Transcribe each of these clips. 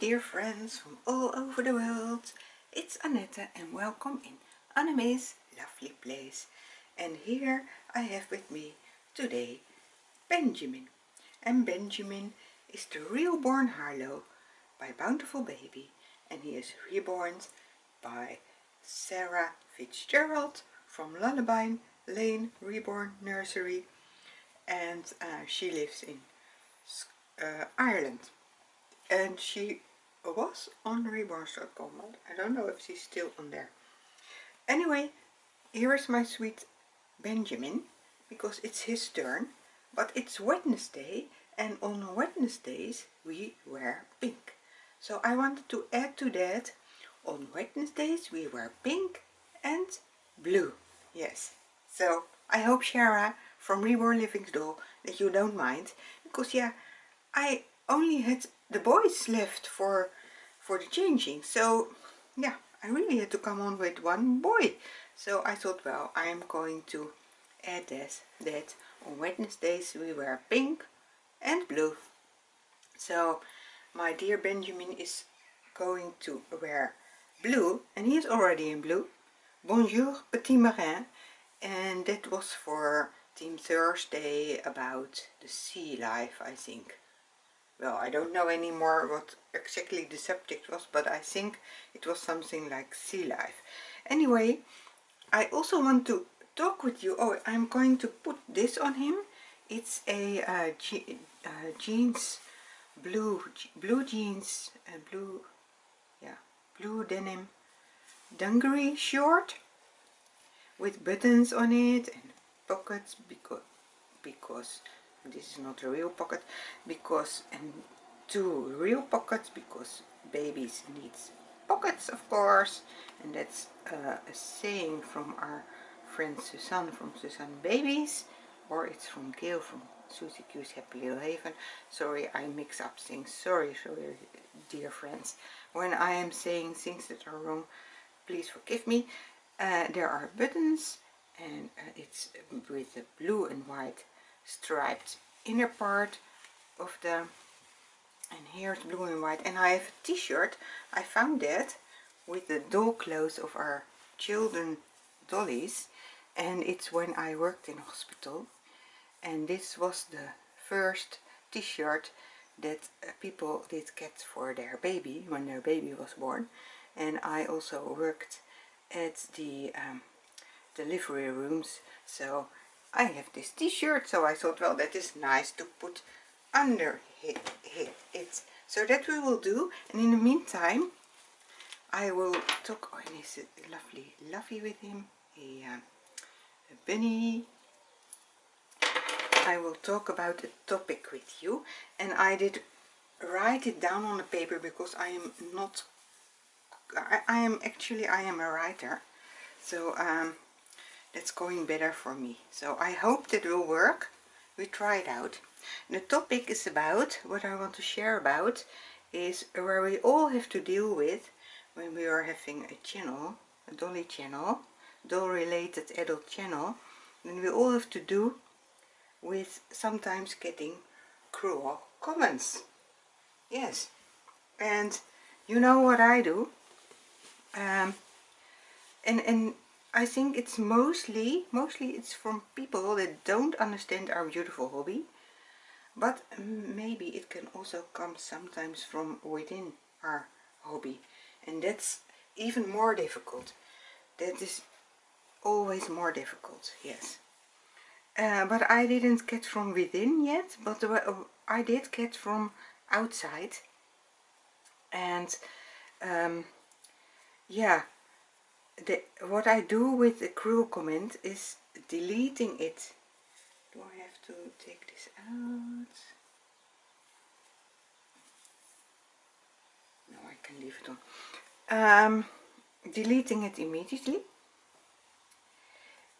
dear friends from all over the world. It's Annette and welcome in Anne-May's lovely place. And here I have with me today Benjamin. And Benjamin is the real born Harlow by Bountiful Baby. And he is reborn by Sarah Fitzgerald from Lullaby Lane Reborn Nursery. And uh, she lives in uh, Ireland and she was on reborns.com I don't know if she's still on there. Anyway here is my sweet Benjamin because it's his turn but it's Wednesday and on Wednesdays we wear pink. So I wanted to add to that on Wednesdays we wear pink and blue. Yes. So I hope Shara from Reborn Living Dolls that you don't mind because yeah I only had the boys left for for the changing. So yeah I really had to come on with one boy. So I thought well I'm going to add this that on Wednesdays we wear pink and blue. So my dear Benjamin is going to wear blue and he is already in blue. Bonjour petit marin. And that was for team Thursday about the sea life I think well I don't know anymore what exactly the subject was but I think it was something like sea life. Anyway I also want to talk with you. Oh I'm going to put this on him. It's a uh, je uh, jeans blue blue jeans uh, blue yeah blue denim dungaree short with buttons on it and pockets because because this is not a real pocket because and two real pockets because babies needs pockets of course. And that's uh, a saying from our friend Suzanne from Suzanne Babies or it's from Gail from Susie Q's Happy Little Haven. Sorry I mix up things. Sorry sorry dear friends. When I am saying things that are wrong please forgive me. Uh, there are buttons and uh, it's with the blue and white striped inner part of the and here's blue and white. And I have a t-shirt. I found that with the doll clothes of our children dollies. And it's when I worked in hospital. And this was the first t-shirt that uh, people did get for their baby when their baby was born. And I also worked at the um, delivery rooms. So I have this t-shirt so I thought well that is nice to put under it, it, it, so that we will do and in the meantime I will talk oh and is lovely lovely with him a, uh, a bunny I will talk about a topic with you and I did write it down on the paper because I am not I, I am actually I am a writer. So um, that's going better for me. So I hope that will work. We try it out. The topic is about what I want to share about is where we all have to deal with when we are having a channel a dolly channel doll related adult channel then we all have to do with sometimes getting cruel comments. Yes. And you know what I do? Um, and and I think it's mostly, mostly it's from people that don't understand our beautiful hobby. But maybe it can also come sometimes from within our hobby. And that's even more difficult. That is always more difficult, yes. Uh, but I didn't get from within yet, but I did get from outside. And um, yeah, the, what I do with the cruel comment is deleting it. Do I have to take this out? No, I can leave it on. Um, deleting it immediately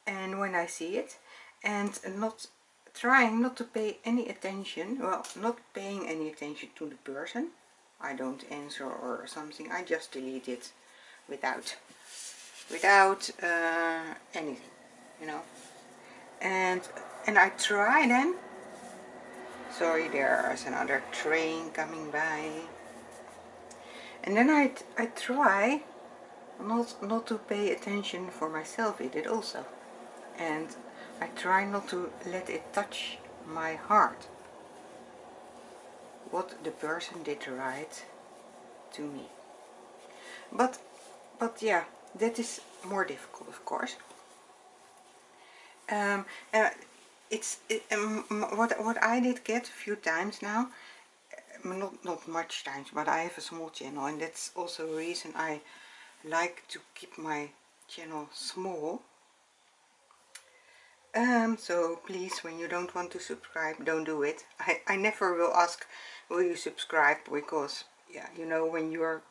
and when I see it and not trying not to pay any attention well not paying any attention to the person I don't answer or something I just delete it without without uh, anything you know? And and I try then. Sorry there's another train coming by. And then I, I try not not to pay attention for myself it also. And I try not to let it touch my heart. What the person did right to me. But but yeah that is more difficult of course. Um, uh, it's it, um, what what I did get a few times now uh, not not much times but I have a small channel and that's also a reason I like to keep my channel small. Um, so please when you don't want to subscribe don't do it. I, I never will ask will you subscribe? Because yeah you know when you're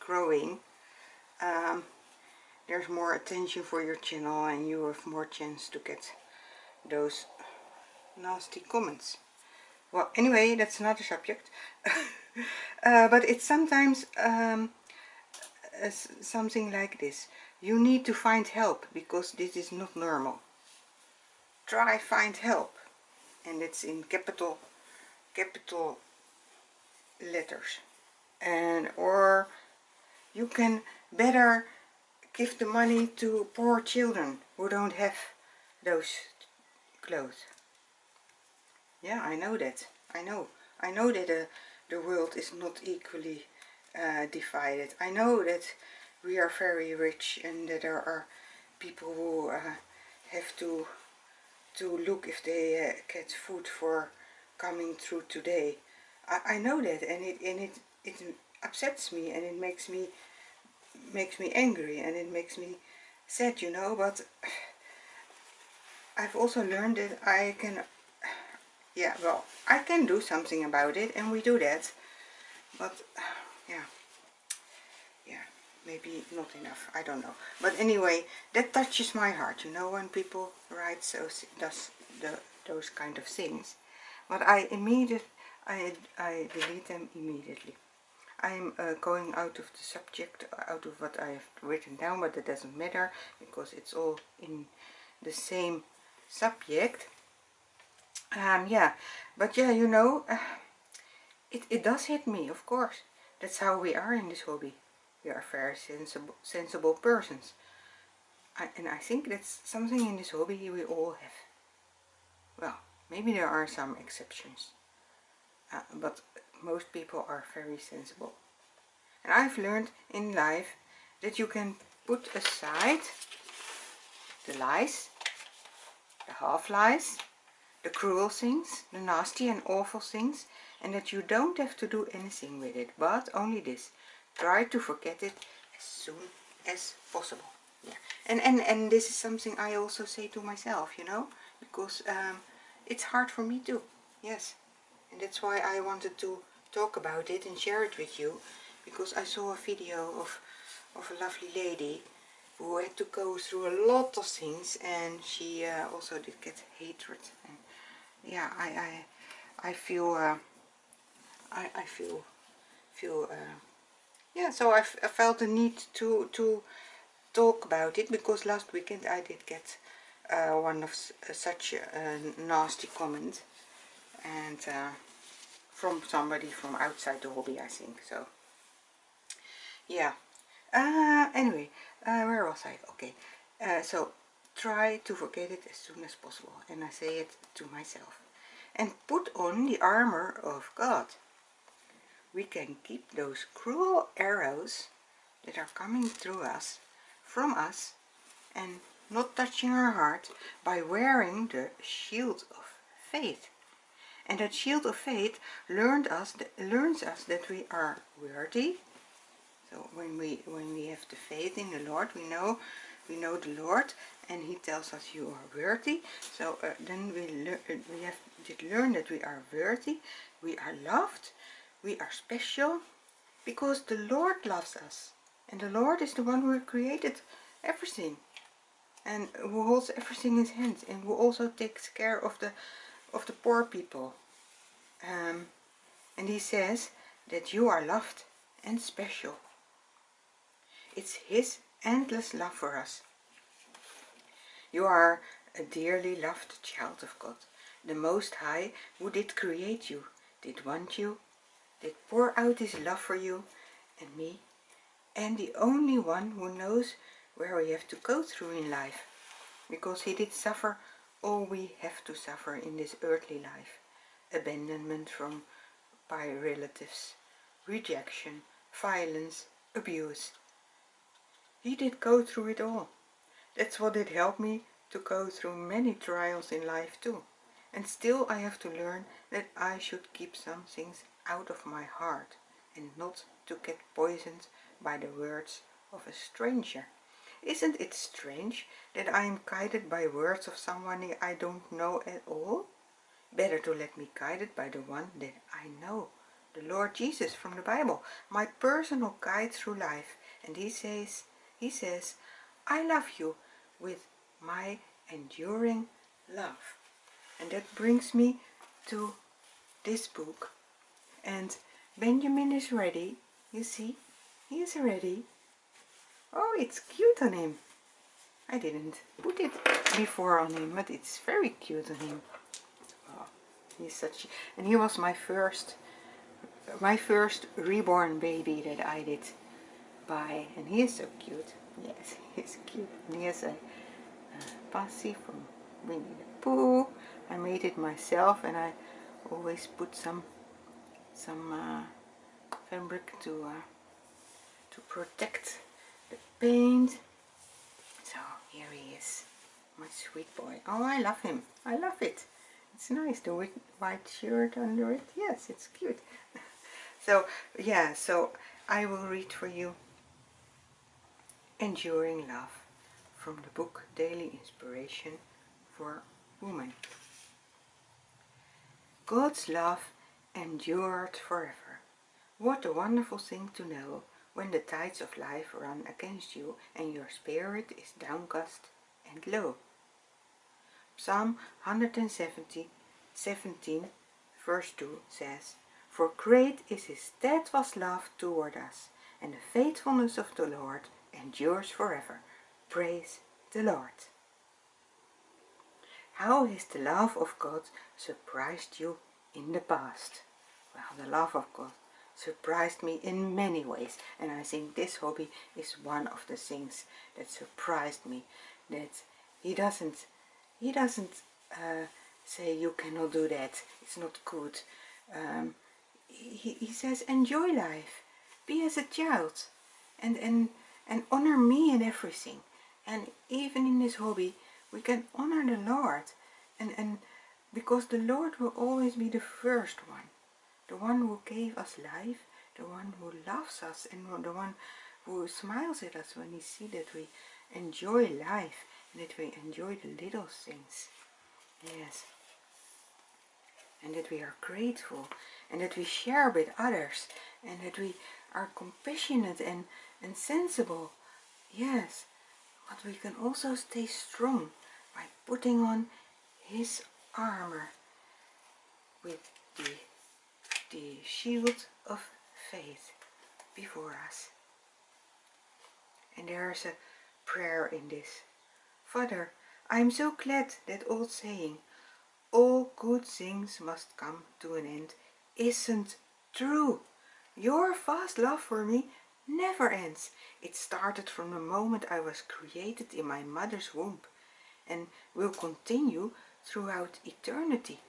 growing um, there's more attention for your channel and you have more chance to get those nasty comments. Well anyway that's another subject. Uh, but it's sometimes um, something like this. You need to find help because this is not normal. Try find help. And it's in capital capital letters. And or you can better give the money to poor children who don't have those clothes. Yeah, I know that. I know. I know that uh, the world is not equally uh, divided. I know that we are very rich and that there are people who uh, have to to look if they uh, get food for coming through today. I, I know that and it and it it upsets me and it makes me makes me angry and it makes me sad, you know, but I've also learned that I can, yeah, well, I can do something about it and we do that, but yeah, yeah, maybe not enough, I don't know. But anyway, that touches my heart, you know, when people write so, does the, those kind of things. But I immediately, I, I delete them immediately. I'm uh, going out of the subject, out of what I have written down, but it doesn't matter because it's all in the same subject. Um, yeah, but yeah, you know, uh, it, it does hit me, of course. That's how we are in this hobby. We are very sensible, sensible persons. I, and I think that's something in this hobby we all have. Well, maybe there are some exceptions. Uh, but most people are very sensible. And I've learned in life that you can put aside the lies, the half-lies, the cruel things, the nasty and awful things, and that you don't have to do anything with it, but only this. Try to forget it as soon as possible. Yeah. And, and, and this is something I also say to myself, you know, because um, it's hard for me too. Yes. And that's why I wanted to talk about it and share it with you because I saw a video of, of a lovely lady who had to go through a lot of things and she uh, also did get hatred. And yeah I I, I feel uh, I, I feel feel uh, yeah so I, I felt the need to to talk about it because last weekend I did get uh, one of such a nasty comment. And uh, from somebody from outside the hobby I think so. Yeah. Uh, anyway uh, where was I? Okay. Uh, so try to forget it as soon as possible and I say it to myself. And put on the armor of God. We can keep those cruel arrows that are coming through us from us and not touching our heart by wearing the shield of faith and that shield of faith learned us learns us that we are worthy. So when we when we have the faith in the Lord, we know we know the Lord, and He tells us you are worthy. So uh, then we learn we have did learn that we are worthy, we are loved, we are special, because the Lord loves us, and the Lord is the one who created everything, and who holds everything in his hands, and who also takes care of the of the poor people. Um, and he says that you are loved and special. It's his endless love for us. You are a dearly loved child of God. The Most High, who did create you, did want you, did pour out his love for you, and me and the only one who knows where we have to go through in life because he did suffer all we have to suffer in this earthly life abandonment from by relatives rejection violence abuse. He did go through it all. That's what did help me to go through many trials in life too. And still I have to learn that I should keep some things out of my heart and not to get poisoned by the words of a stranger. Isn't it strange that I am guided by words of someone I don't know at all? Better to let me guided by the one that I know, the Lord Jesus from the Bible, my personal guide through life. And he says, he says, I love you with my enduring love. And that brings me to this book. And Benjamin is ready, you see, he is ready. Oh, it's cute on him. I didn't put it before on him, but it's very cute on him. Oh, he's such, and he was my first, my first reborn baby that I did buy, and he is so cute. Yes, he's cute. And he has a, a Passy from Winnie the Pooh. I made it myself, and I always put some some uh, fabric to uh, to protect paint. So here he is, my sweet boy. Oh, I love him. I love it. It's nice, the white shirt under it. Yes, it's cute. so, yeah, so I will read for you Enduring Love from the book Daily Inspiration for Women. God's love endured forever. What a wonderful thing to know when the tides of life run against you and your spirit is downcast and low. Psalm 170, 17, verse 2 says, For great is his steadfast love toward us, and the faithfulness of the Lord endures forever. Praise the Lord. How has the love of God surprised you in the past? Well, the love of God surprised me in many ways and I think this hobby is one of the things that surprised me. That he doesn't he doesn't uh, say you cannot do that it's not good. Um, he, he says enjoy life. Be as a child and and and honor me in everything. And even in this hobby we can honor the Lord. And and because the Lord will always be the first one the one who gave us life, the one who loves us and the one who smiles at us when he sees that we enjoy life and that we enjoy the little things. Yes. And that we are grateful and that we share with others and that we are compassionate and, and sensible. Yes. But we can also stay strong by putting on his armor with the the shield of faith before us. And there's a prayer in this. Father, I am so glad that old saying, all good things must come to an end, isn't true. Your vast love for me never ends. It started from the moment I was created in my mother's womb and will continue throughout eternity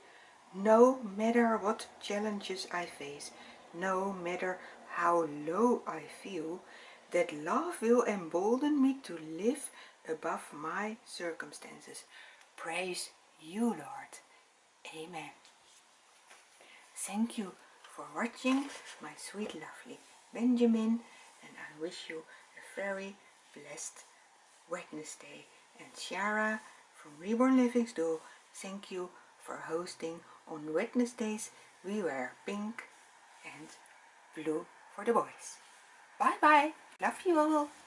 no matter what challenges I face, no matter how low I feel, that love will embolden me to live above my circumstances. Praise you, Lord. Amen. Thank you for watching my sweet lovely Benjamin and I wish you a very blessed Wednesday. And Shara from Reborn Living Dolls, thank you for hosting on Wednesdays we wear pink and blue for the boys. Bye bye. Love you all.